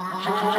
¡Ah!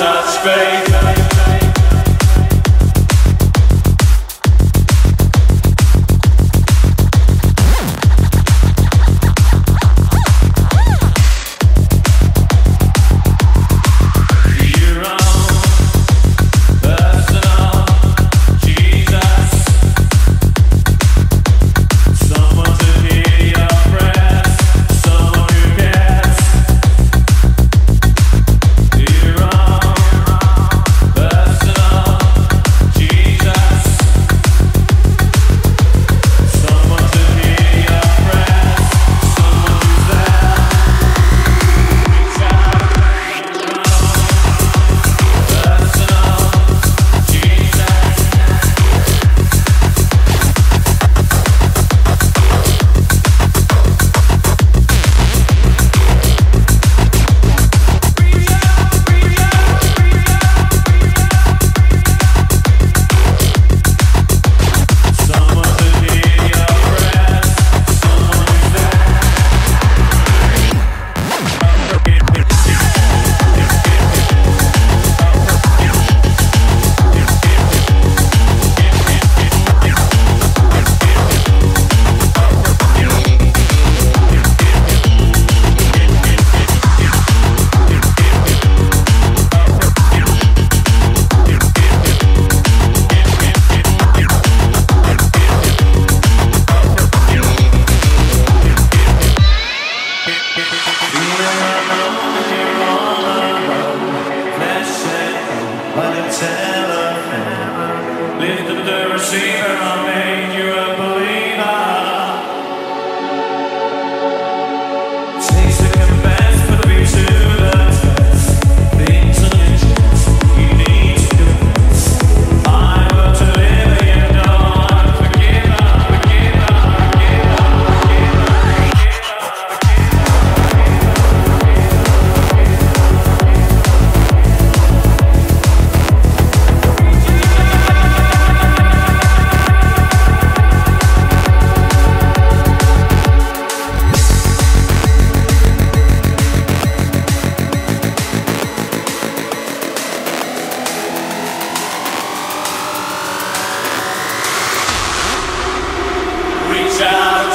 such faith.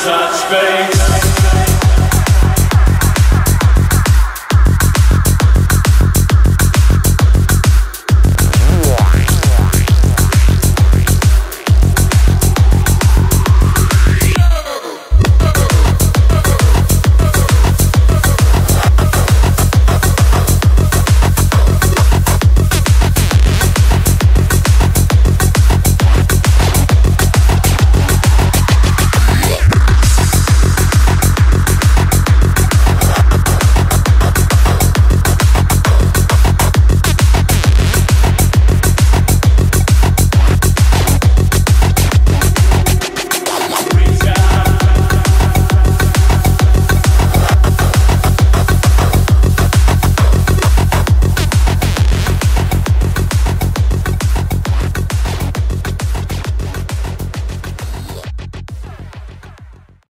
Touch base.